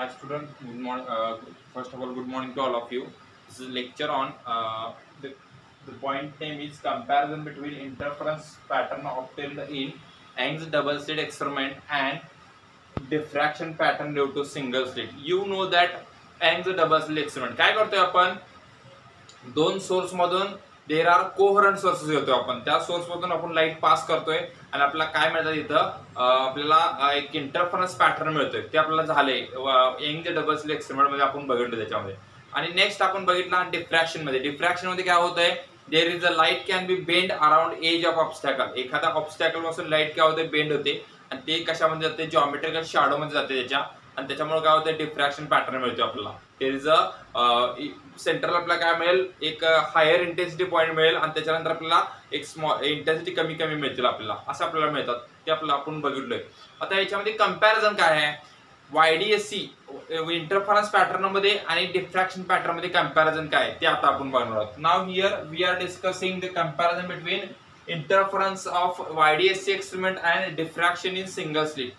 Hi student, good morning. Uh, first of all, good morning to all of you. This is lecture on uh, the, the point name is comparison between interference pattern obtained in Young's double slit experiment and diffraction pattern due to single slit. You know that Young's double slit experiment. काय करतोय आपण दोन source मधून there are कोहरंट sources घेतो आपण. त्या source मधून आपण लाइट पास करतोय आणि आपल्याला काय मिळतं इथं आपल्याला एक इंटरफरन्स पॅटर्न मिळतोय. ते आपल्याला झालंय. यंग डबल स्लिट एक्सपेरिमेंटमध्ये आपण बघितलं त्याच्यामध्ये. आणि नेक्स्ट आपण बघितला डिफ्रॅक्शनमध्ये मध्ये. मध्ये काय होतंय? There is a light can be bend around edge of obstacle एखादा ऑब्स्टॅकलपासून लाइट काय होते बेंड होते. आणि ते कशामध्ये जाते? जॉमेट्रिकल शॅडोमध्ये जाते त्याच्या. आणि त्याच्यामुळे काय होतं डिफ्रॅक्शन पॅटर्न मिळतो आपल्याला. देर इज अ सेंट्रल आपल्याला काय मिळेल? एक हायर इंटेन्सिटी पॉईंट मिळेल आणि त्याच्यानंतर आपल्याला एक स्मॉल इंटेन्सिटी कमी कमी मिळतील आपल्याला. असं आपल्याला मिळतात. ते आपलं आपण बघितलोय. आता याच्यामध्ये कंपॅरिझन काय आहे? वाय डी एस इंटरफरन्स पॅटर्नमध्ये आणि डिफ्रॅक्शन पॅटर्नमध्ये कंपॅरिझन काय आहे? ते आता आपण बघणार आहोत. Now here we are discussing the comparison between interference of Y D S C experiment and diffraction in single slit.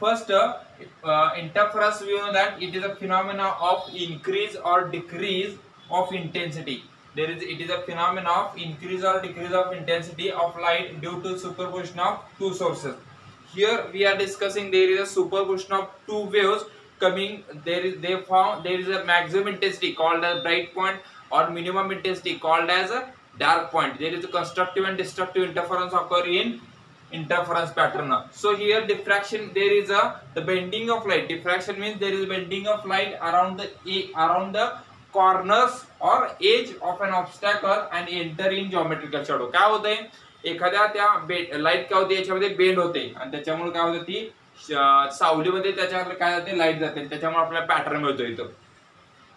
First, uh, uh, interference we know that it is a phenomena of increase or decrease of intensity. There is it is a phenomena of increase or decrease of intensity of light due to superposition of two sources. Here we are discussing there is a superposition of two waves coming. There is they found there is a maximum intensity called as bright point or minimum intensity called as a dark point. There is a constructive and destructive interference occur in interference pattern. So here diffraction there is a the bending of light. Diffraction means there is bending of light around the around the corners or edge of an obstacle and enter in geometrical shadow. काय होतंय एखाद्या त्या light काय होते याच्यामध्ये bend होते आणि त्याच्यामुळे काय होतं ती सावलीमध्ये त्याच्यावर काय जाते लाइट जाते त्याच्यामुळे आपल्याला पॅटर्न मिळतो इथं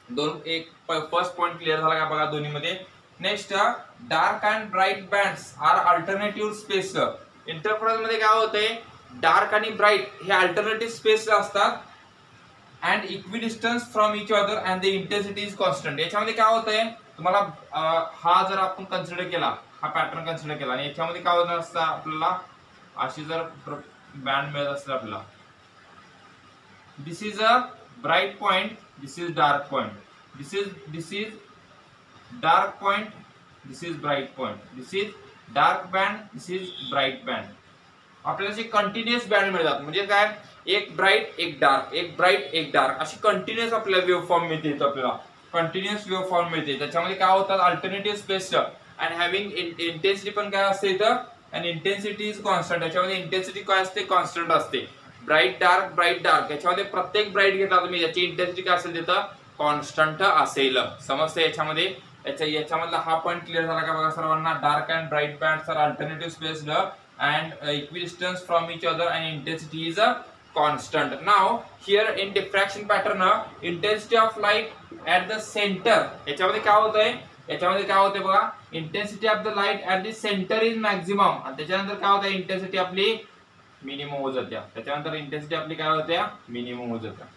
दोन एक फर्स्ट पॉईंट क्लिअर झाला का बघा दोन्हीमध्ये next dark and bright bands are alternative space मध्ये काय होतंय? डार्क आणि ब्राईट हे अल्टरनेटिव्ह स्पेस असतात and equidistance from each other and the intensity is constant याच्यामध्ये काय होतंय? तुम्हाला हा जर आपण कन्सिडर केला हा पॅटर्न कन्सिडर केला आणि याच्यामध्ये काय होत असतं आपल्याला? अशी जर बँड मिळत असेल आपल्याला. This is a bright point this is dark point this is this is dark point this is bright point this is dark band this is bright band. आपल्याला जे कंटिन्युअस बँड मिळतात. म्हणजे काय? एक ब्राईट एक डार्क. एक bright एक dark. अशी कंटिन्युअस आपल्याला वेव्ह फॉर्म मिळते आपल्याला. कंटिन्युअस वेव्ह फॉर्म मिळते. त्याच्यामध्ये काय होतात? Alternative space and having intensity पण काय असते इथं? अँड इंटेन्सिटी इज कॉन्स्टंट याच्यामध्ये इंटेन्सिटी काय असते? कॉन्स्टंट असते. ब्राईट डार्क ब्राईट डार्क याच्यामध्ये प्रत्येक ब्राईट घेतला तुम्ही. याची इंटेन्सिटी काय असेल तिथं? कॉन्स्टंट असेल. समजते याच्यामध्ये याच्या याच्यामधला हा पॉईंट क्लिअर झाला का बघा सर्वांना? Dark and bright bands are alternative space and equidistance from each other and intensity is a constant now here in diffraction pattern intensity of light of the centre याच्यामध्ये काय होतंय? याच्यामध्ये काय होतंय बघा? Intensity of the light at the centre is maximum आणि त्याच्यानंतर काय होतं इंटेन्सिटी आपली मिनिमम होत जात्या त्याच्यानंतर इंटेन्सिटी आपली काय होत्या मिनिमम होत जात्या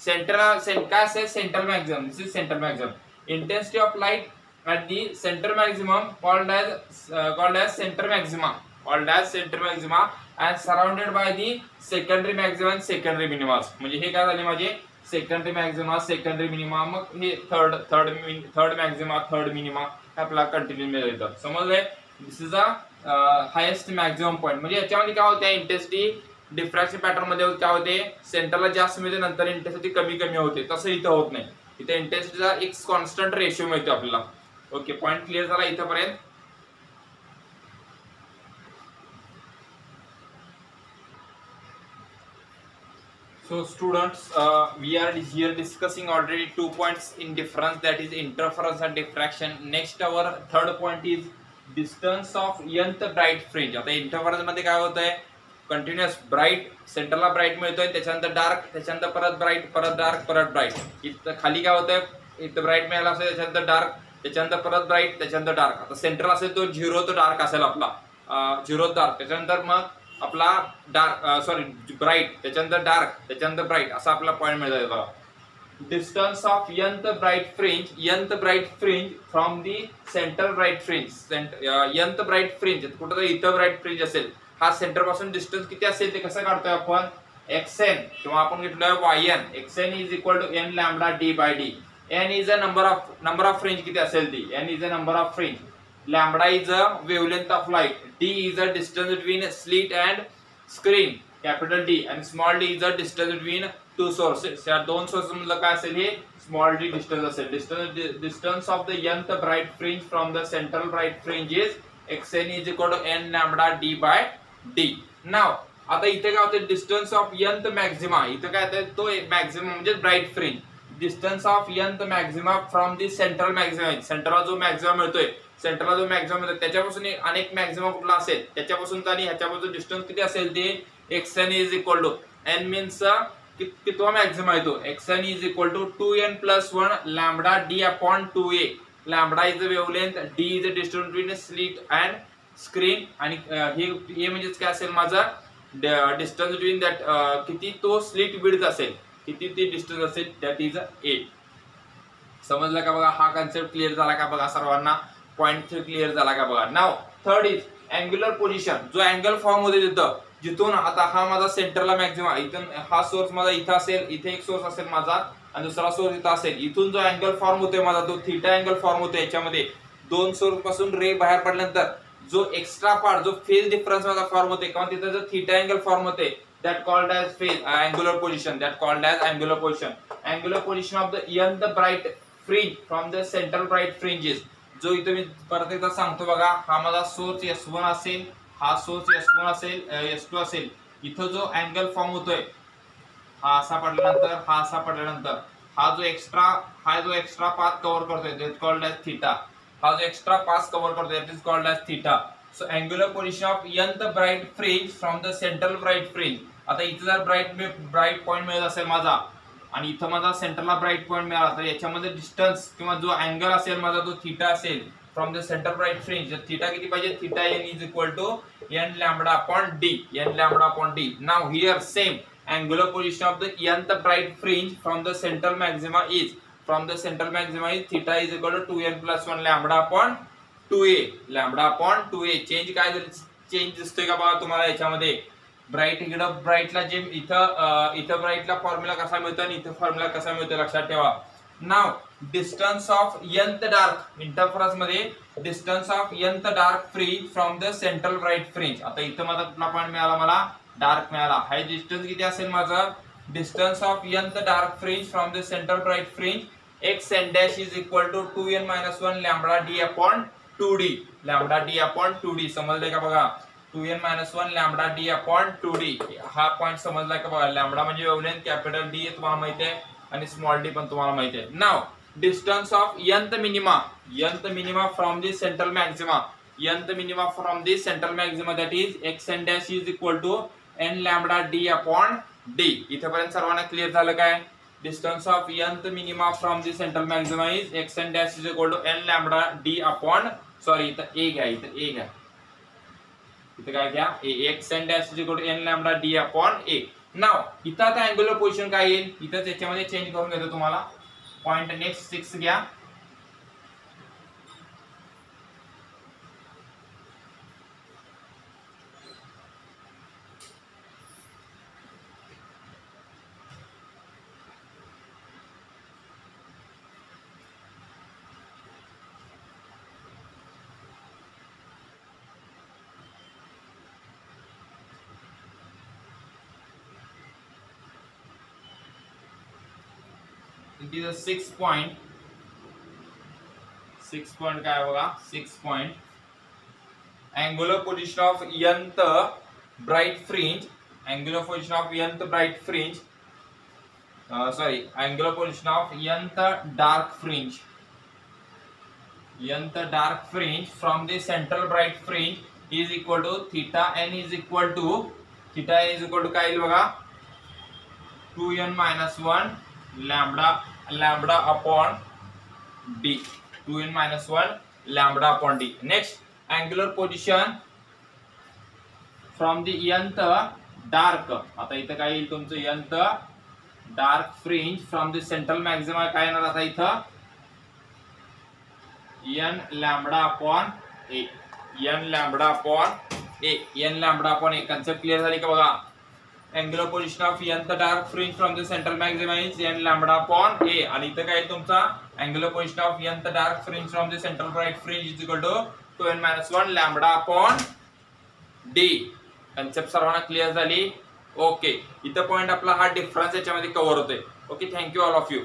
सेंटर uh, काय असेल? Central maximum this is central maximum intensity of light at the center maximum called as uh, called as center maxima. Called as center maxima and surrounded by the secondary maxima and secondary minima म्हणजे हे काय झाले माझे? Secondary Maxima secondary minima मग हे third third third maxima third minima आपला continue मिळत येतं समजलंय? This is a highest maximum point म्हणजे याच्यामध्ये काय होते? इंटेन्सिटी डिफ्रॅक्शन पॅटर्नमध्ये काय होते? सेंटरला जास्त मिळते नंतर इंटेन्सिटी कमी कमी होते. तसं इथं होत नाही. इथे इंटेन्सिटीचा एक कॉन्स्टंट रेशियो मिळतो आपल्याला. ओके पॉईंट क्लिअर झाला इथंपर्यंत? So students we are here discussing already two point in difference that is interference and diffraction next our third point is distance of nth bright fringe आता इंटरफरन्समध्ये काय होतं आहे continuous bright सेंटरला bright मिळतोय त्याच्यानंतर डार्क त्याच्यानंतर परत ब्राईट परत डार्क परत ब्राईट इथं खाली काय होतंय? इथं ब्राईट मिळाला असेल त्याच्यानंतर डार्क त्याच्यानंतर परत ब्राईट त्याच्यानंतर डार्क आता सेंटर असेल तो झिरो तो डार्क असेल आपला. झिरो डार्क त्याच्यानंतर मग आपला डार्क सॉरी ब्राईट त्याच्यानंतर डार्क त्याच्यानंतर ब्राईट असा आपला पॉईंट मिळतोय बघा. Distance of nth bright fringe nth bright fringe from the centre bright fringe nth bright fringe कुठं इथं ब्राईट फ्रिंज असेल. हा सेंटरपासून डिस्टन्स किती असेल ते कसं काढतोय आपण? एक्स एन किंवा आपण घेतलं Y N X N is equal to N lambda D by D N is a number of number of fringe किती असेल ती? N is a number of fringe lambda is a wavelength of light D is a distance between slit and screen capital D आणि small D is a distance between two sources या दोन source मधलं काय असेल हे? Small D distance असेल. Distance distance of the nth bright fringe from the central bright fringe is X N is equal to N lambda D by D now आता इथे काय होतं डिस्टन्स ऑफ यंत मॅक्झिमा इथं काय होतं तो मॅक्झिमम म्हणजे bright fringe distance of nth maxima from the central maxima सेंट्रला जो मॅक्झिमा मिळतोय सेंटरला जो मॅक्झिमा मिळतो त्याच्यापासून एक अनेक मॅक्झिमम कुठला असेल? त्याच्यापासून आणि ह्याच्यापासून डिस्टन्स किती असेल? ते X N is equal to N means कितवा मॅक्झिमा येतो? X N is equal to two N plus one lambda D upon two A lambda is a wavelength D is a distance between slit and screen आणि हे हे म्हणजेच काय असेल माझा distance between that किती तो स्लीट विड्थ असेल किती ते डिस्टन्स असेल दॅट इज ए समजलं का बघा? हा कन्सेप्ट क्लिअर झाला का बघा सर्वांना? पॉईंट थ्री क्लिअर झाला का बघा? Now third is angular position जो अँगल फॉर्म होते तिथं जिथून आता हा माझा सेंटरला मॅक्झिमम इथून हा सोर्स माझा इथं असेल इथे एक सोर्स असेल माझा आणि दुसरा सोर्स इथं असेल. इथून जो अँगल फॉर्म होतोय माझा तो थिटा अँगल फॉर्म होतो याच्यामध्ये. दोन सोर्सपासून रे बाहेर पडल्यानंतर जो एक्स्ट्रा पार्ट जो फेज डिफरन्स माझा फॉर्म होते किंवा तिथं जो थिटा अँगल फॉर्म होते that called as phase angular position that called as angular position angular position of the nth the bright fringe from the central bright fringes जो इथं मी परत एकदा सांगतो बघा हा माझा सोर्स एस वन असेल हा सोर्स एस वन असेल एस टू असेल. इथं जो अँगल फॉर्म होतोय हा असा पडल्यानंतर हा असा पडल्यानंतर हा जो एक्स्ट्रा हा जो एक्स्ट्रा पाथ कव्हर करतोय दॅट कॉल्ड ॲज थिटा हा जो एक्स्ट्रा पास कव्हर करतो that is called as theta so angular position of nth the bright fringe from the central bright fringe आता इथं जर ब्राईट ब्राईट पॉईंट मिळत असेल माझा आणि इथं माझा सेंटरला ब्राईट पॉईंट मिळाला तर याच्यामध्ये डिस्टन्स किंवा जो अँगल असेल माझा तो थिटा असेल from the centre bright fringe theta किती पाहिजे? Theta n is equal to n lambda upon D n lambda upon D now here same angular position of the n the bright fringe from the centre maxima is from from the central maxima is theta is equal to 2n plus 1 lambda upon 2a lambda upon 2a change काय change दिसतोय का बघा तुम्हाला याच्यामध्ये? Bright इकडं ब्राईटला जे इथं इथं ब्राईटला फॉर्म्युला कसा मिळतो आणि इथं फॉर्म्युला कसा मिळतो लक्षात ठेवा. Now distance of nth dark इंटरफरन्समध्ये distance of nth dark fringe from the central bright fringe आता इथं माझा कुठला पॉईंट मिळाला? मला डार्क मिळाला. हाय डिस्टन्स किती असेल माझं? Distance of nth dark fringe from the central bright fringe X N dash is equal to two N minus one lambda D upon two D lambda D upon two D समजले का बघा? Two N minus one lambda D upon two D हा point समजला का बघा? Lambda म्हणजे wavelength capital D तुम्हाला माहिती आहे आणि स्मॉल डी पण तुम्हाला माहिती आहे. Now distance of nth minima nth minima from the central maxima nth minima from the central maxima that is X N dash is equal to N lambda D upon D इथेपर्यंत सर्वांना clear झालं काय? Distance of nth minima from the central maxima is X N dash is equal to N lambda D upon sorry इथं A घ्या इथं A घ्या इथं काय घ्या A X N dash is equal to N lambda D upon A now इथं आता angular position काय येईल इथं त्याच्यामध्ये चेंज करून घेतो तुम्हाला पॉईंट नेक्स्ट सिक्स घ्या it is a six point six point काय बघा? Six point angular position of nth bright fringe angular position of nth bright fringe sorry angular position of nth dark fringe nth dark fringe from the central bright fringe is equal to theta N is equal to theta N is equal to काय येईल बघा? Two N minus one lambda lambda upon D. Two N minus one lambda upon D. Next angular position from the nth dark आता इथं काय येईल तुमचं? Nth dark fringe from the central maxima काय येणार आता इथं? N lambda upon A. N lambda upon A. N lambda upon A. Concept clear झाली का बघा? Angular position of N the dark fringe from the central maxima is N lambda upon A आणि इथं काय आहे तुमचा? Angular position of N the dark fringe from the central bright fringe is equal to two N minus one lambda upon D concept सर्वांना clear झाली? Okay इथं point आपला हा डिफरन्स याच्यामध्ये कव्हर होतोय. Okay thank you all of you